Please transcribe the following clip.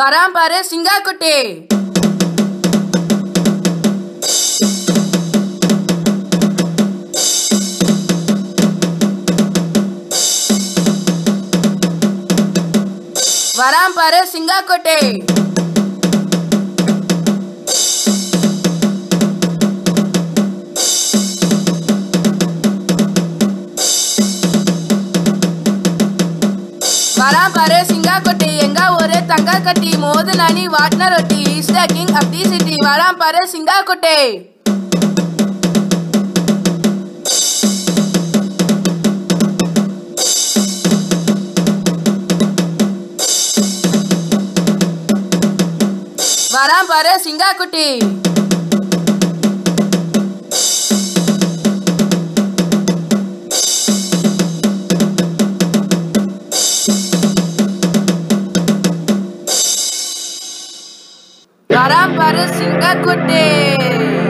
ವರಾಂಬಾರೆ ಸಿಂಗಾಕುಟೆ ವರಾಂಬಾರೆ ಸಿಂಗಾಕುಟೆ ವರಾಂಬಾರೆ ಸಿಂಗಾಕುಟೆ ರಂಗಕಟ್ಟಿ ಮೋದಲಾನಿ ವಾಟ್ನ roti is the king of the city ವಾರಾಂಪಾರ ಸಿಂಗಾಕೋಟೆ வராம் பாரு சிங்காக்குட்டி Barabas, sing a good day.